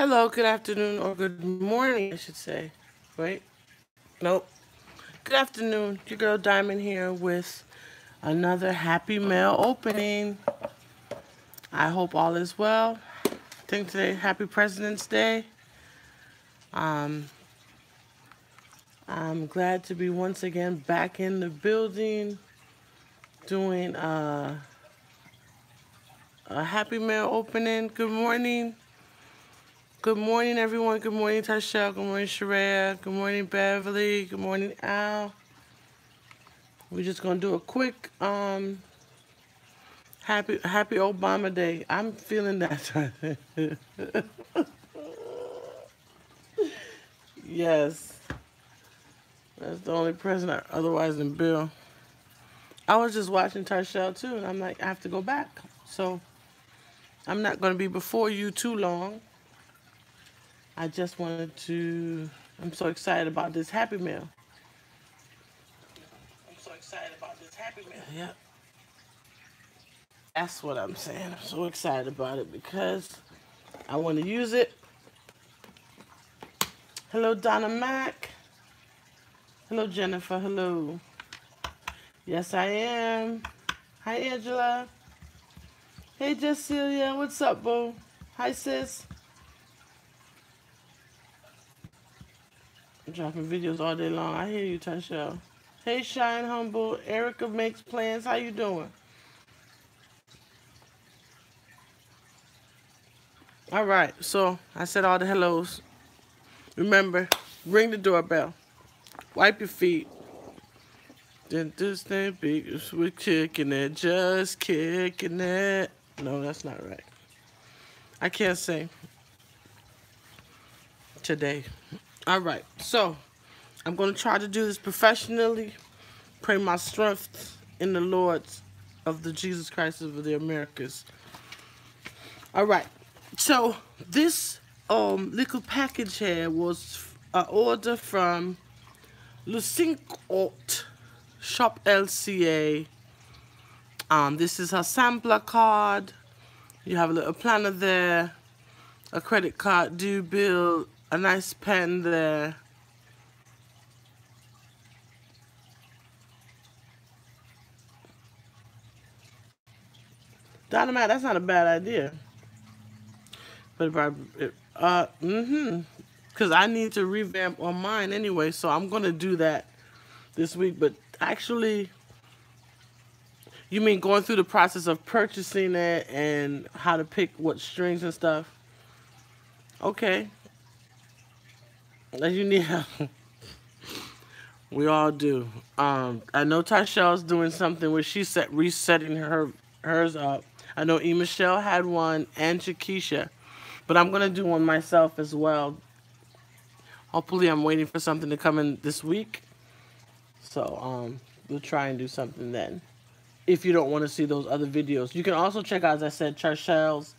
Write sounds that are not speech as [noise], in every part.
Hello, good afternoon, or good morning, I should say. Wait. Nope. Good afternoon. Your girl Diamond here with another Happy Mail opening. I hope all is well. I think today, Happy President's Day. Um, I'm glad to be once again back in the building doing uh, a Happy Mail opening. Good morning. Good morning, everyone. Good morning, Tashelle. Good morning, Sheree. Good morning, Beverly. Good morning, Al. We're just gonna do a quick um happy happy Obama Day. I'm feeling that. [laughs] yes. That's the only president otherwise than Bill. I was just watching Tashelle too, and I'm like, I have to go back. So I'm not going to be before you too long. I just wanted to, I'm so excited about this Happy Meal. I'm so excited about this Happy Meal. Yep. That's what I'm saying. I'm so excited about it because I want to use it. Hello, Donna Mac. Hello, Jennifer. Hello. Yes, I am. Hi, Angela. Hey, Jessilia. What's up, boo? Hi, sis. Dropping videos all day long. I hear you, Tashelle. Hey, Shine Humble. Erica makes plans. How you doing? All right. So I said all the hellos. Remember, ring the doorbell. Wipe your feet. Then this thing big, we're kicking it, just kicking it. No, that's not right. I can't sing today. All right, so I'm going to try to do this professionally. Pray my strength in the Lord of the Jesus Christ of the Americas. All right, so this um little package here was an order from Le Cinq Aout Shop LCA. Um, this is her sampler card. You have a little planner there, a credit card due bill, a nice pen there. Dynamite, that's not a bad idea. But if I, uh, mm-hmm. Because I need to revamp on mine anyway, so I'm going to do that this week. But actually, you mean going through the process of purchasing it and how to pick what strings and stuff? Okay. As you need help. we all do. Um, I know Tashelle's doing something where she's set resetting her hers up. I know E. Michelle had one and Shakisha. But I'm to do one myself as well. Hopefully I'm waiting for something to come in this week. So um, we'll try and do something then. If you don't want to see those other videos. You can also check out, as I said, Charchelle's,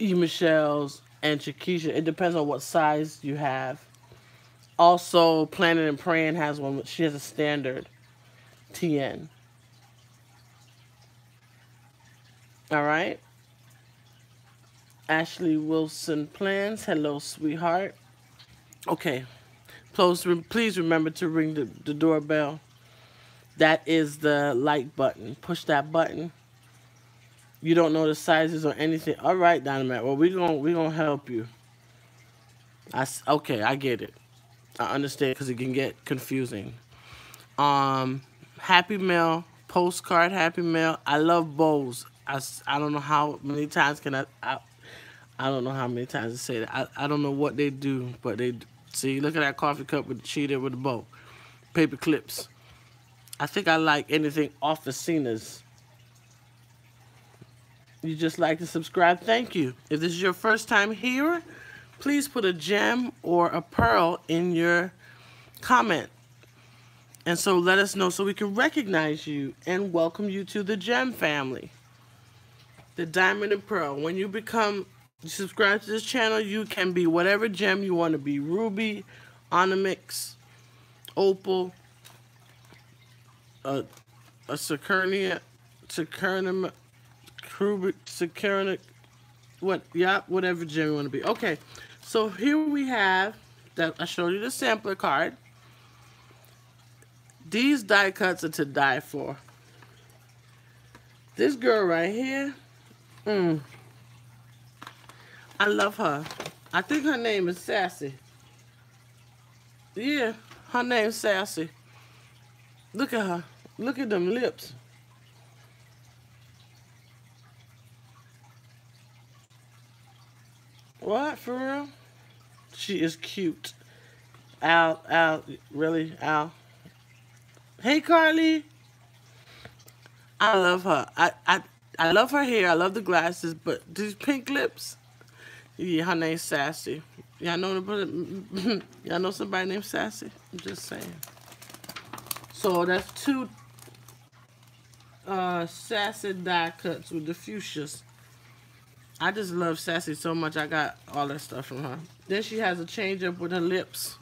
E. Michelle's, and Shakisha. It depends on what size you have. Also, Planning and Praying has one. She has a standard TN. All right. Ashley Wilson Plans. Hello, sweetheart. Okay. Please, please remember to ring the, the doorbell. That is the like button. Push that button. You don't know the sizes or anything. All right, Dynamite. Well, we're going we gonna help you. I, okay, I get it. I understand because it can get confusing. Um, Happy Mail, postcard Happy Mail. I love bows. I, I don't know how many times can I, I I don't know how many times to say that. I, I don't know what they do, but they See, look at that coffee cup with the cheetah with the bow. Paper clips. I think I like anything Officina's. You just like to subscribe? Thank you. If this is your first time here, please put a gem or a pearl in your comment. And so let us know so we can recognize you and welcome you to the gem family. The diamond and pearl. When you become subscribe to this channel, you can be whatever gem you want to be. Ruby, Onyx, Opal, a, a Saturnia, Saturnia, Saturnia, what, yeah, whatever gem you want to be. Okay, so here we have, that I showed you the sampler card. These die cuts are to die for. This girl right here, mm, I love her. I think her name is Sassy. Yeah, her name's Sassy. Look at her. Look at them lips. What, for real? She is cute. Al, Al, really, Al? Hey, Carly. I love her. I, I, I love her hair. I love the glasses, but these pink lips. Yeah, her name's Sassy. Y'all know [laughs] y'all know somebody named Sassy? I'm just saying. So that's two uh, Sassy die cuts with the fuchsias. I just love Sassy so much. I got all that stuff from her. Then she has a change up with her lips.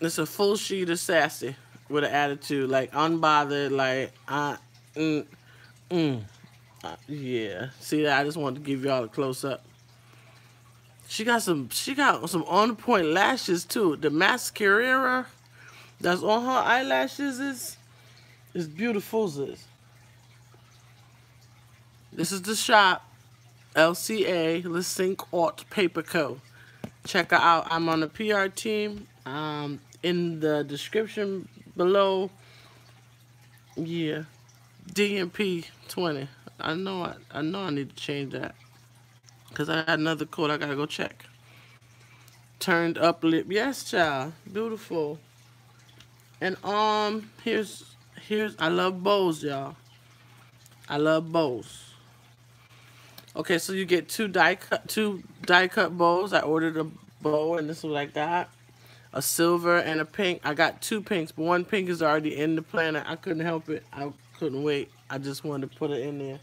It's a full sheet of Sassy with an attitude, like unbothered, like I, mm, mm. Uh, yeah. See, that I just wanted to give y'all a close up. She got some. She got some on point lashes too. The mascara that's on her eyelashes is is beautiful. This is the shop, LCA, Le Cinq Aout Paper Co. Check her out. I'm on the PR team. Um, in the description below, yeah, DNP 20. I know I, I know I need to change that. Because I had another code I got to go check. Turned up lip. Yes, child. Beautiful. And um, here's, here's, I love bows, y'all. I love bows. Okay, so you get two die cut, two die cut bows. I ordered a bow, and this was like that. A silver and a pink. I got two pinks, but one pink is already in the planner. I couldn't help it. I couldn't wait. I just wanted to put it in there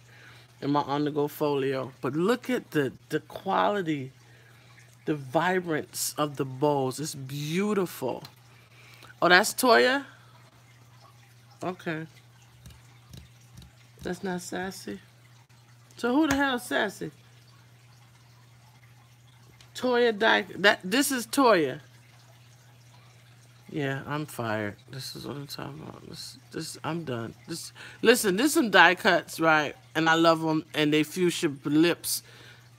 in my on-the-go folio. But look at the, the quality, the vibrance of the bows. It's beautiful. Oh, that's Toya? Okay. That's not Sassy? So who the hell is Sassy? Toya Dyke. That, this is Toya. Yeah, I'm fired. This is what I'm talking about. This, this, I'm done. This, listen, this some die cuts, right? And I love them, and they fuchsia lips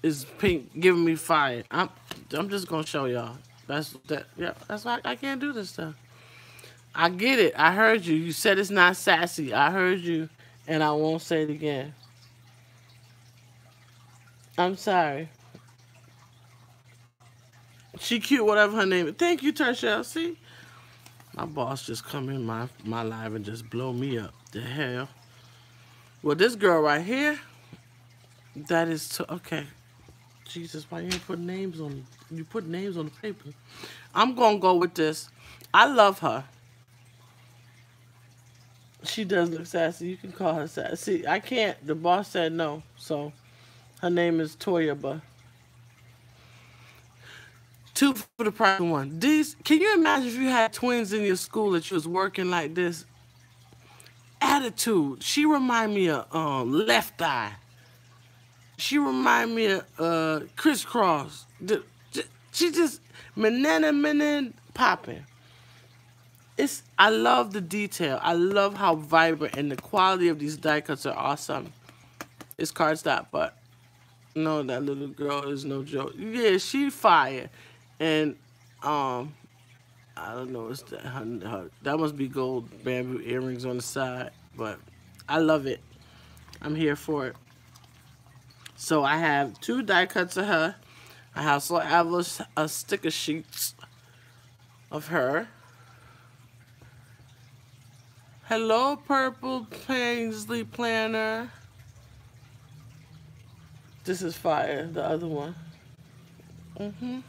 is pink, giving me fire. I'm, I'm just gonna show y'all. That's that. Yeah, that's why I can't do this stuff. I get it. I heard you. You said it's not sassy. I heard you, and I won't say it again. I'm sorry. She cute, whatever her name is. Thank you, Tershel. See? My boss just come in my, my live and just blow me up. The hell? Well, this girl right here, that is, to, okay. Jesus, why you ain't put names on, you put names on the paper. I'm going to go with this. I love her. She does look sassy. You can call her sassy. I can't. The boss said no. So, her name is Toya, but Two for the price of one. These, can you imagine if you had twins in your school that you was working like this? Attitude. She remind me of um, Left Eye. She remind me of uh, Kris Kross. She just manana manana popping. It's I love the detail. I love how vibrant and the quality of these die cuts are awesome. It's cardstock, but no, that little girl is no joke. Yeah, she fire. And um, I don't know. It's that, her, that must be gold bamboo earrings on the side, but I love it. I'm here for it. So I have two die cuts of her. I have so I have a, a sticker sheets of her. Hello, Purple Paisley Planner. This is fire, the other one. Mm-hmm.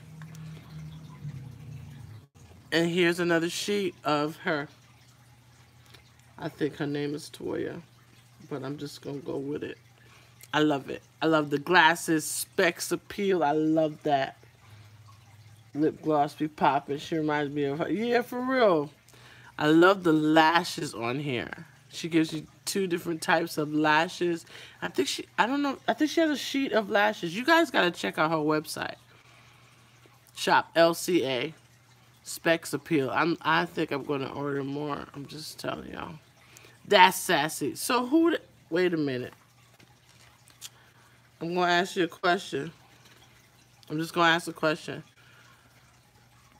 And here's another sheet of her. I think her name is Toya, but I'm just going to go with it. I love it. I love the glasses, specs appeal. I love that. Lip gloss be popping. She reminds me of her. Yeah, for real. I love the lashes on here. She gives you two different types of lashes. I think she, I don't know, I think she has a sheet of lashes. You guys got to check out her website. Shop LCA. Specs Appeal. I'm, I think I'm going to order more. I'm just telling y'all. That's sassy. So who, wait a minute. I'm going to ask you a question. I'm just going to ask a question.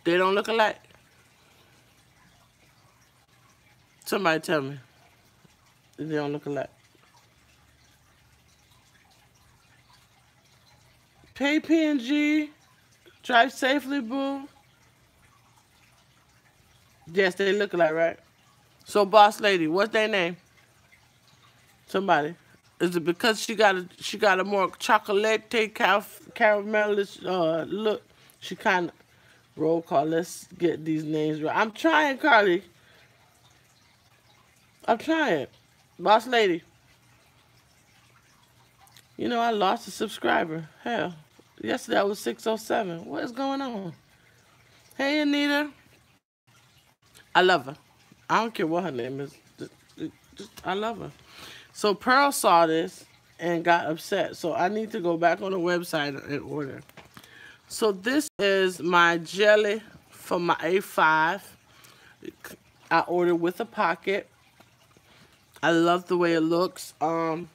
They don't look alike? Somebody tell me. They don't look alike. Pay PNG. Drive safely, boo. Yes, they look alike, right? So, boss lady, what's their name? Somebody. Is it because she got a she got a more chocolate car caramelish uh, look? She kind of roll call. Let's get these names right. I'm trying, Carly. I'm trying, boss lady. You know I lost a subscriber. Hell, yesterday I was 607. What is going on? Hey Anita. I love her. I don't care what her name is. Just, just, I love her. So Pearl saw this and got upset. So I need to go back on the website and order. So this is my jelly for my A5. I ordered with a pocket. I love the way it looks. Um,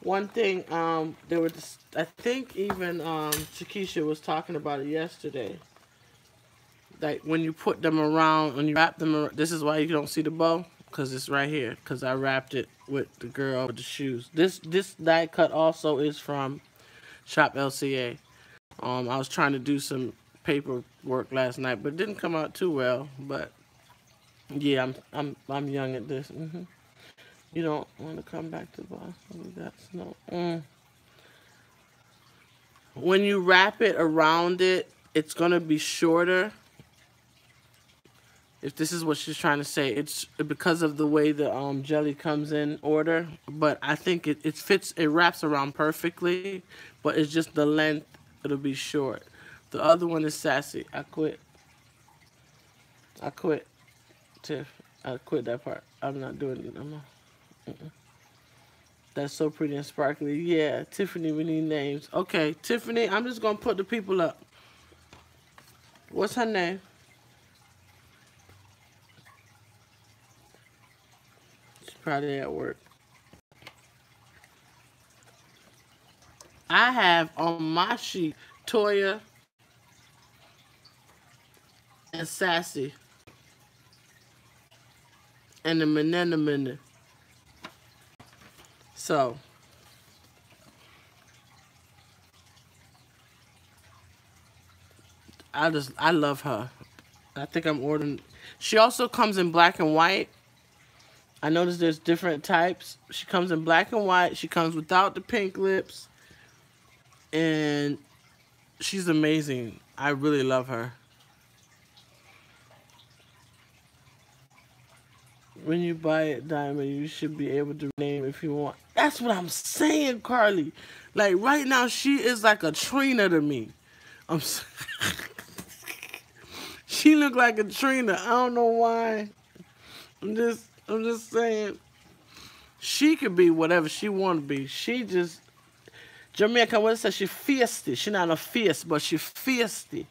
one thing, um, there was, I think even um, Shakisha was talking about it yesterday. Like when you put them around, when you wrap them around, this is why you don't see the bow because it's right here because I wrapped it with the girl with the shoes. This this die cut also is from Shop LCA. Um, I was trying to do some paperwork last night, but it didn't come out too well. But yeah, I'm I'm I'm young at this. Mm -hmm. You don't want to come back to Boston. That's no. Mm. When you wrap it around it, it's gonna be shorter if this is what she's trying to say, it's because of the way the um, jelly comes in order. But I think it, it fits, it wraps around perfectly. But it's just the length, it'll be short. The other one is sassy. I quit. I quit. Tiff, I quit that part. I'm not doing it no more. Mm -mm. That's so pretty and sparkly. Yeah, Tiffany, we need names. Okay, Tiffany, I'm just going to put the people up. What's her name? She's probably at work. I have on my sheet Toya and Sassy and the Manana Minute. So, I just, I love her. I think I'm ordering. She also comes in black and white. I noticed there's different types. She comes in black and white. She comes without the pink lips. And she's amazing. I really love her. When you buy it, Diamond, you should be able to name if you want. That's what I'm saying, Carly. Like, right now, she is like a Trina to me. I'm [laughs] She look like a Trina. I don't know why. I'm just I'm just saying, she could be whatever she want to be. She just, Jamaica would say she feisty. She not a fierce, but she feisty.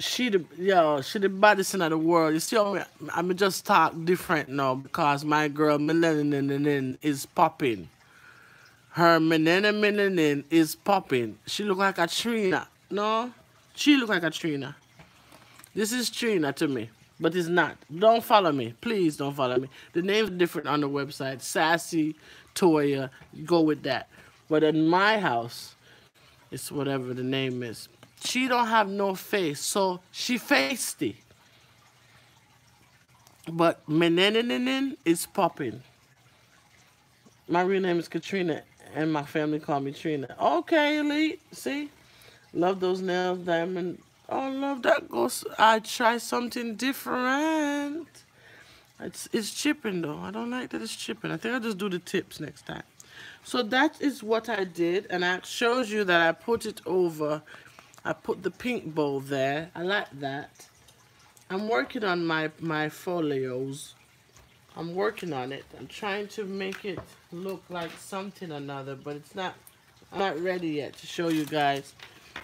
She the yo, she the baddest in the world. You see, I I'm just talk different now because my girl Melanin is popping. Her Menena Melanin is popping. She look like a Trina. No, she look like a Trina. This is Trina to me but it's not. Don't follow me. Please don't follow me. The name's different on the website. Sassy, Toya, go with that. But in my house, it's whatever the name is. She don't have no face, so she feisty. But Meneninin is popping. My real name is Katrina, and my family call me Trina. Okay, Elite. See? Love those nails, Diamond. Oh, love that goes. I try something different. It's it's chipping though. I don't like that it's chipping. I think I'll just do the tips next time. So that is what I did, and I shows you that I put it over. I put the pink bow there. I like that. I'm working on my my folios. I'm working on it. I'm trying to make it look like something another, but it's not, I'm not ready yet to show you guys.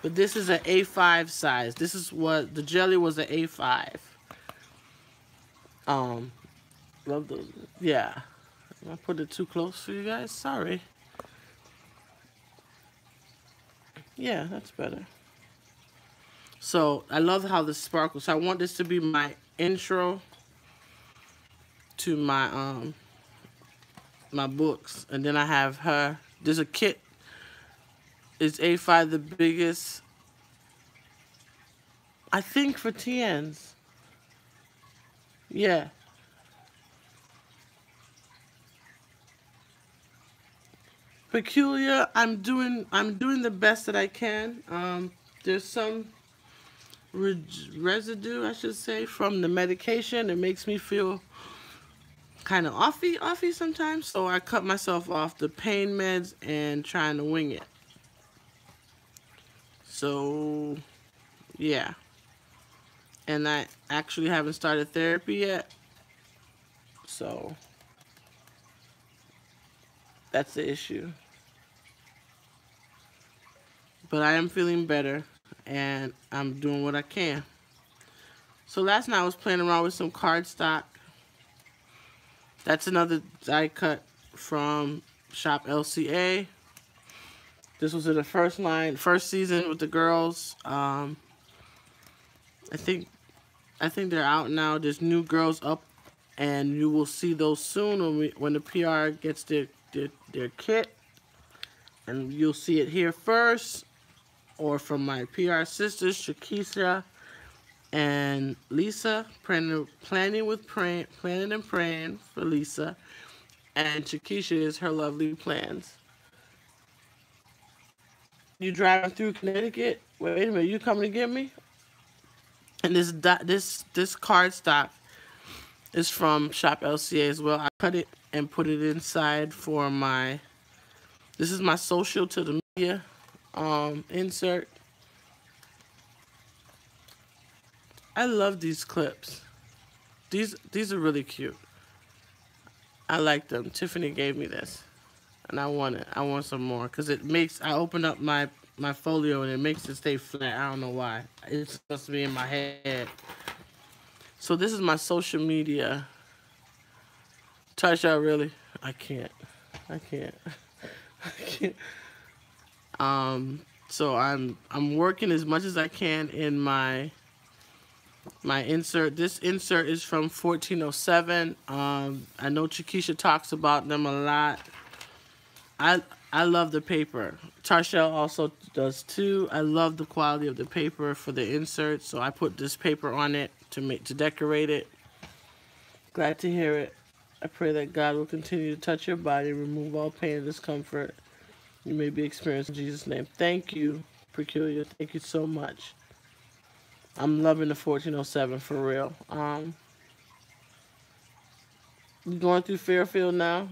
But this is an A5 size. This is what, the jelly was an A5. Um, love those, yeah. I put it too close for you guys, sorry. Yeah, that's better. So, I love how this sparkles. So I want this to be my intro to my um my books. And then I have her. There's a kit. Is A5 the biggest. I think for TNs yeah. Peculiar. I'm doing I'm doing the best that I can. Um there's some residue I should say from the medication it makes me feel kind of offy, offy sometimes. So I cut myself off the pain meds and trying to wing it. So, yeah. And I actually haven't started therapy yet. So, that's the issue. But I am feeling better and I'm doing what I can. So last night I was playing around with some cardstock that's another die cut from Shop LCA. This was in the first line, first season with the girls. Um, I think, I think they're out now. There's new girls up, and you will see those soon when we when the PR gets their their, their kit, and you'll see it here first, or from my PR sisters, Shakisha and Lisa planning, with praying, planning and praying for Lisa, and Shakisha is her lovely plans. You driving through Connecticut? Wait a minute, you coming to get me? And this this this card stock is from Shop LCA as well. I cut it and put it inside for my. This is my social to the media um, insert I love these clips. These these are really cute. I like them. Tiffany gave me this. And I want it. I want some more. Because it makes, I open up my, my folio and it makes it stay flat. I don't know why. It's supposed to be in my head. So this is my social media. Tasha, really? I can't. I can't. [laughs] I can't. Um, so I'm I'm working as much as I can in my my insert. This insert is from 1407. Um, I know Shakisha talks about them a lot. I I love the paper. Tarshell also does too. I love the quality of the paper for the insert, so I put this paper on it to make to decorate it. Glad to hear it. I pray that God will continue to touch your body, remove all pain and discomfort you may be experiencing in Jesus' name. Thank you, Peculiar. Thank you so much. I'm loving the 1407 for real. Um, going through Fairfield now?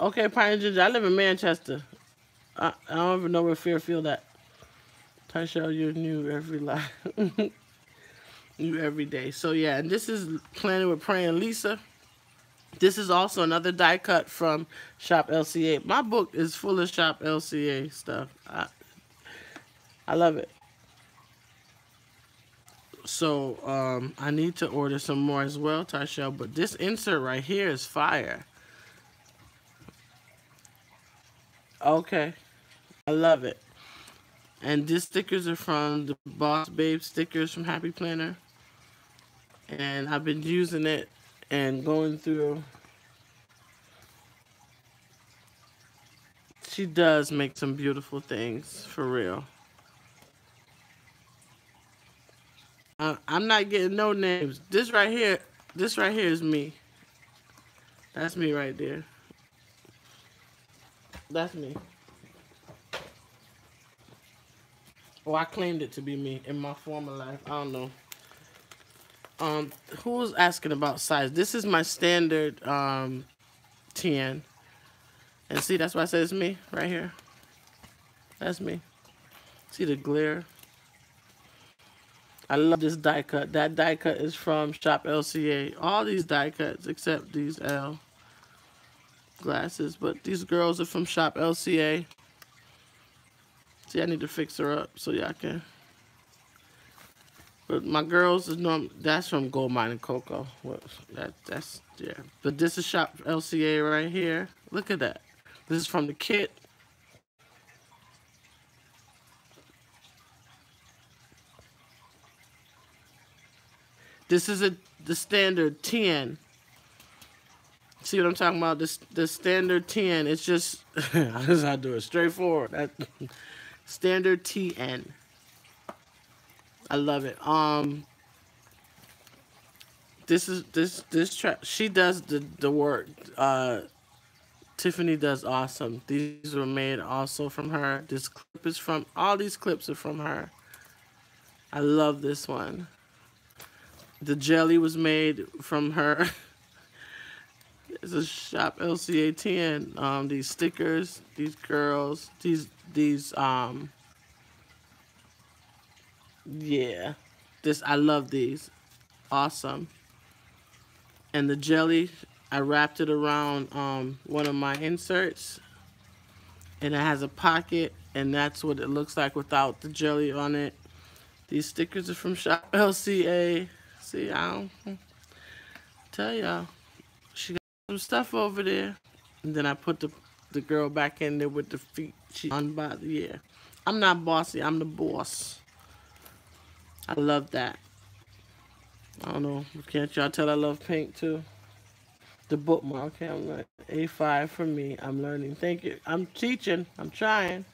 Okay, Pine Ginger. I live in Manchester. I, I don't even know where Fairfield at. Tyshawn, you're new every life. [laughs] new every day. So yeah, and this is Planning with Praying Lisa. This is also another die cut from Shop LCA. My book is full of Shop LCA stuff. I, I love it so um, I need to order some more as well, Tashell. But this insert right here is fire. Okay. I love it. And these stickers are from the Boss Babe stickers from Happy Planner. And I've been using it and going through. She does make some beautiful things, for real. Uh, I'm not getting no names. This right here, this right here is me. That's me right there. That's me. Well, I claimed it to be me in my former life. I don't know. Um, who was asking about size? This is my standard um, TN. And see, that's why I said it's me right here. That's me. See the glare? I love this die cut. That die cut is from Shop LCA. All these die cuts except these L glasses. But these girls are from Shop LCA. See, I need to fix her up so y'all can. But my girls is norm. That's from Gold Mine and Cocoa. That that's yeah. But this is Shop LCA right here. Look at that. This is from the kit. This is a the standard TN. See what I'm talking about? This the standard TN. It's just [laughs] how does I do it? Straightforward. That standard TN. I love it. Um this is this this track she does the the work. Uh Tiffany does awesome. These were made also from her. This clip is from all these clips are from her. I love this one. The jelly was made from her. [laughs] it's a shop LCA TN. Um, these stickers, these girls, these these um. Yeah, this I love these. Awesome. And the jelly, I wrapped it around um one of my inserts, and it has a pocket, and that's what it looks like without the jelly on it. These stickers are from Shop [laughs] LCA. See, I don't hmm. tell y'all. She got some stuff over there. And then I put the the girl back in there with the feet. She unbothered. Yeah. I'm not bossy. I'm the boss. I love that. I don't know. Can't y'all tell I love pink too? The bookmark. Okay, I'm like A5 for me. I'm learning. Thank you. I'm teaching. I'm trying.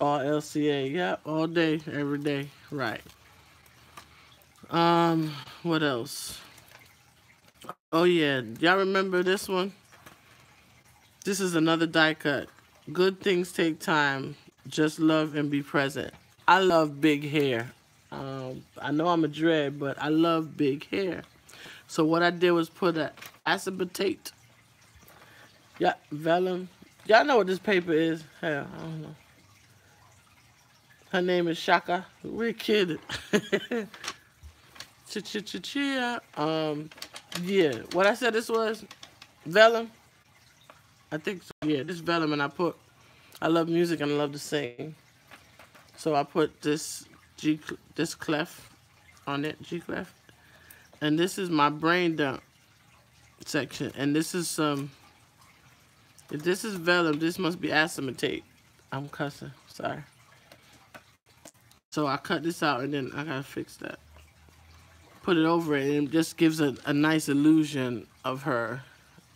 All LCA. Yep, all day, every day. Right. Um, what else? Oh yeah, y'all remember this one? This is another die cut. Good things take time. Just love and be present. I love big hair. Um, I know I'm a dread, but I love big hair. So what I did was put a acetate. Yeah, vellum. Y'all know what this paper is? Hell, I don't know. Her name is Shaka. We're kidding. Ch ch ch chia. Um, yeah. What I said this was vellum. I think so. Yeah, this vellum, and I put. I love music and I love to sing, so I put this G this clef on it, G clef, and this is my brain dump section, and this is some. Um, if this is vellum, this must be acetate. I'm cussing. Sorry. So I cut this out and then I gotta fix that put it over it and it just gives a, a nice illusion of her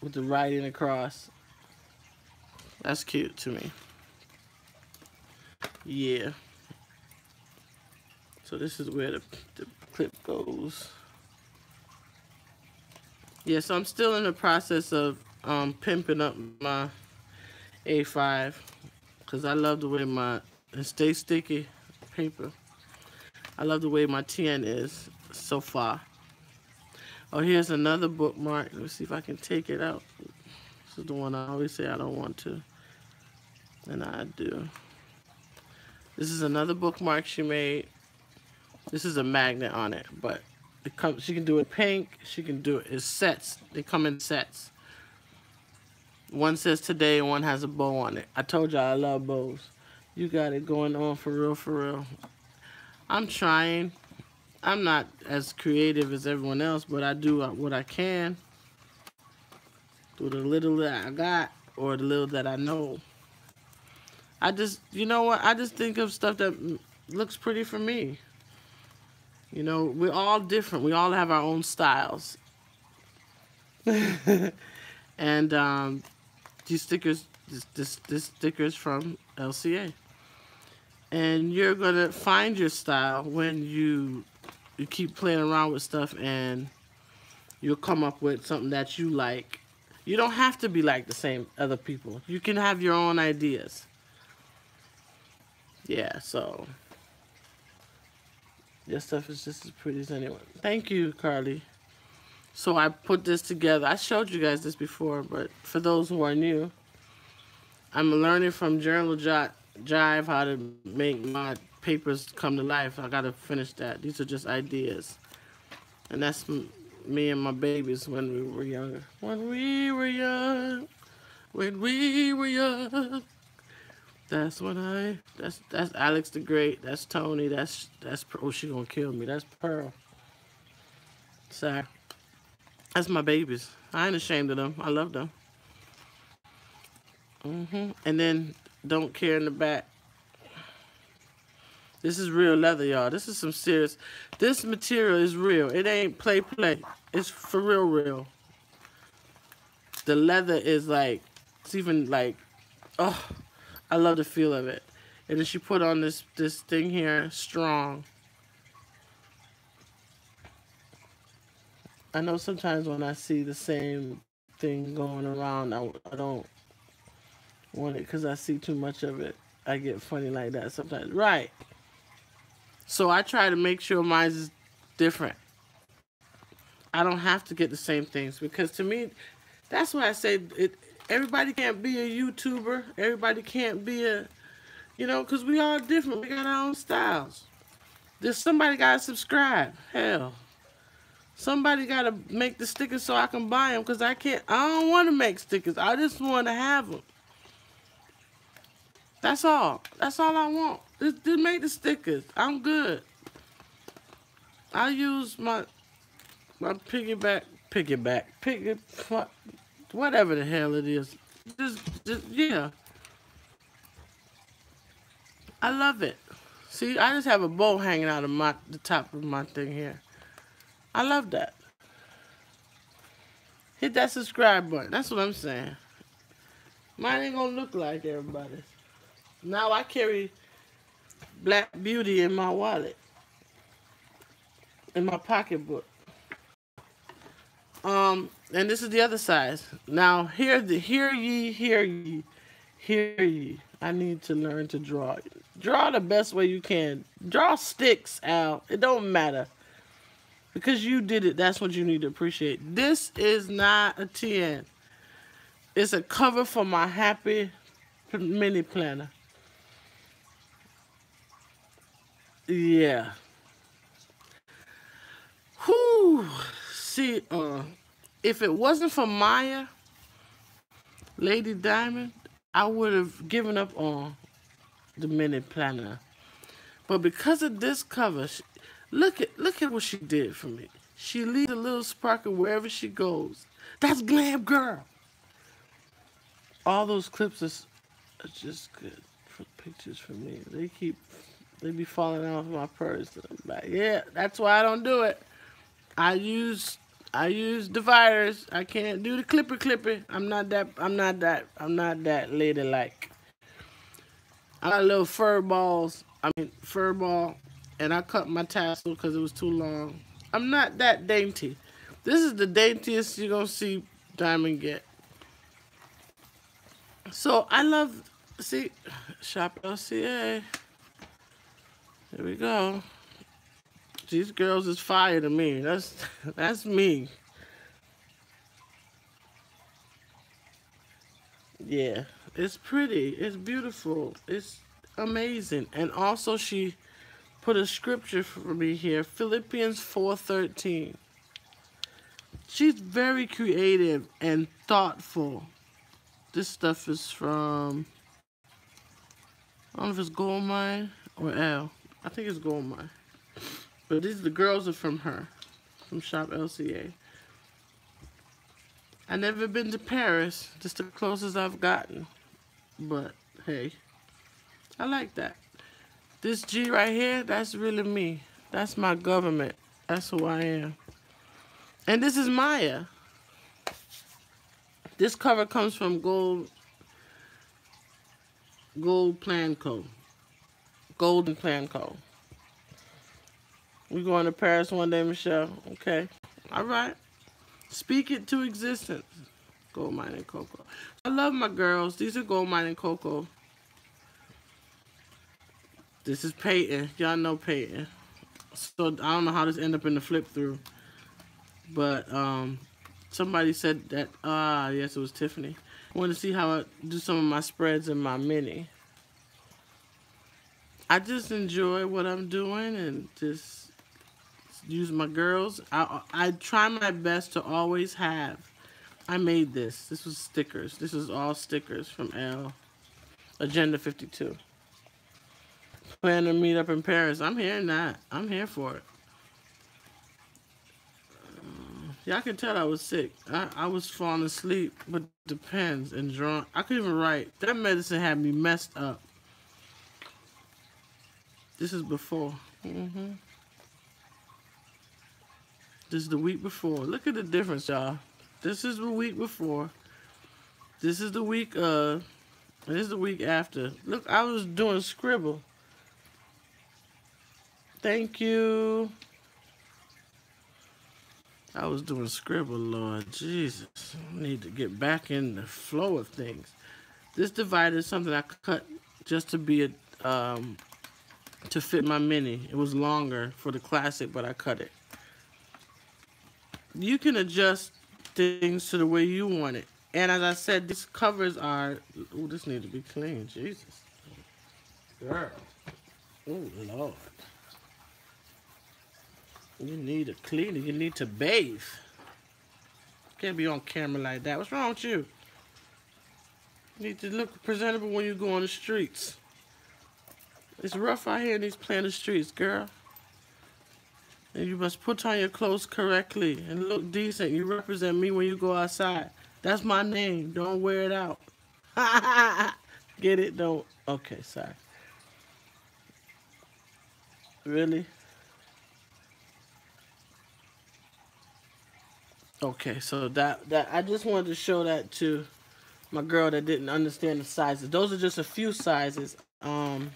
with the writing across. That's cute to me. Yeah. So this is where the, the clip goes. Yeah, so I'm still in the process of um, pimping up my A5 because I love the way my, it stays sticky paper. I love the way my TN is so far. Oh, here's another bookmark. Let me see if I can take it out. This is the one I always say I don't want to. And I do. This is another bookmark she made. This is a magnet on it, but it comes. She can do it pink. She can do it. It's sets. They come in sets. One says today, one has a bow on it. I told y'all I love bows. You got it going on for real, for real. I'm trying. I'm not as creative as everyone else, but I do uh, what I can with the little that I got or the little that I know. I just, you know what? I just think of stuff that looks pretty for me. You know, we're all different. We all have our own styles. [laughs] and um, these stickers, this, this, this sticker is from LCA. And you're going to find your style when you you keep playing around with stuff and you'll come up with something that you like. You don't have to be like the same other people. You can have your own ideas. Yeah, so your stuff is just as pretty as anyone. Thank you, Carly. So I put this together. I showed you guys this before, but for those who are new, I'm learning from Journal Jot Jive how to make my papers come to life. I gotta finish that. These are just ideas. And that's me and my babies when we were younger. When we were young, when we were young. That's what I. That's that's Alex the Great. That's Tony. That's that's. Oh, she gonna kill me. That's Pearl. Sorry. That's my babies. I ain't ashamed of them. I love them. Mhm. And then don't care in the back. This is real leather, y'all. This is some serious. This material is real. It ain't play play. It's for real real. The leather is like, it's even like, oh, I love the feel of it. And then she put on this this thing here, strong. I know sometimes when I see the same thing going around, I, I don't want it because I see too much of it. I get funny like that sometimes. Right. So I try to make sure mine is different. I don't have to get the same things because to me, that's why I say it. Everybody can't be a YouTuber. Everybody can't be a, you know, because we all different. We got our own styles. There's somebody got to subscribe. Hell. Somebody got to make the stickers so I can buy them because I can't. I don't want to make stickers. I just want to have them. That's all. That's all I want. Just, just make the stickers. I'm good. I use my my piggyback, piggyback, piggy, whatever the hell it is. Just, just yeah. I love it. See, I just have a bow hanging out of my the top of my thing here. I love that. Hit that subscribe button. That's what I'm saying. Mine ain't gonna look like everybody's. Now I carry Black Beauty in my wallet. In my pocketbook. Um, and this is the other side. Now, hear the hear ye, hear ye, hear ye. I need to learn to draw. Draw the best way you can. Draw sticks, Al. It don't matter. Because you did it, that's what you need to appreciate. This is not a TN. It's a cover for my happy mini planner. Yeah. Whew. See, uh, if it wasn't for Maya, Lady Diamond, I would have given up on the Minute planner. But because of this cover, she, look at look at what she did for me. She leaves a little sparkle wherever she goes. That's glam girl. All those clips are, are just good for pictures for me. They keep they be falling off my purse. yeah, that's why I don't do it. I use I use dividers. I can't do the clipper clipper. I'm not that I'm not that I'm not that ladylike. I got little fur balls. I mean fur ball and I cut my tassel because it was too long. I'm not that dainty. This is the daintiest you're gonna see Diamond get. So I love see shop LCA. There we go. These girls is fire to me. That's [laughs] that's me. Yeah, it's pretty. It's beautiful. It's amazing. And also she put a scripture for me here, Philippians 4:13. She's very creative and thoughtful. This stuff is from I don't know if it's Gold Mine or L. I think it's Gold Mine. But these the girls are from her, from Shop LCA. I never been to Paris, just the closest I've gotten. But hey, I like that. This G right here, that's really me. That's my government. That's who I am. And this is Maya. This cover comes from Gold Gold Plan Co. Golden Plan Co. We going to Paris one day, Michelle. Okay. All right. Speak it to existence. Gold mining cocoa. I love my girls. These are gold mining cocoa. This is Peyton. Y'all know Peyton. So I don't know how this ended up in the flip through. But um somebody said that ah yes it was Tiffany. I want to see how I do some of my spreads in my mini. I just enjoy what I'm doing and just use my girls. I, I try my best to always have. I made this. This was stickers. This is all stickers from L. Agenda 52. Plan to meet up in Paris. I'm hearing that. I'm here for it. Y'all can tell I was sick. I, I was falling asleep with the pens and drawing. I couldn't even write. That medicine had me messed up. This is before. Mm -hmm. This is the week before. Look at the difference, y'all. This is the week before. This is the week, uh, this is the week after. Look, I was doing scribble. Thank you. I was doing scribble, Lord Jesus. I need to get back in the flow of things. This divider is something I cut just to be a, um, to fit my mini. It was longer for the classic, but I cut it. You can adjust things to the way you want it. And as I said, these covers are, oh, this needs to be clean, Jesus. Girl. Oh, Lord. You need a cleaner. You need to bathe. Can't be on camera like that. What's wrong with you? You need to look presentable when you go on the streets. It's rough out here in these planet streets, girl. And you must put on your clothes correctly and look decent. You represent me when you go outside. That's my name. Don't wear it out. [laughs] Get it? Don't. Okay, sorry. Really? Okay, so that that I just wanted to show that to my girl that didn't understand the sizes. Those are just a few sizes. Um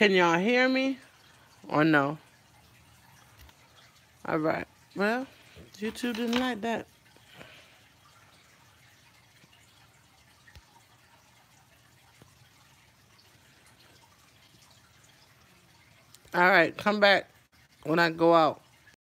Can y'all hear me or no? All right. Well, YouTube didn't like that. All right, come back when I go out.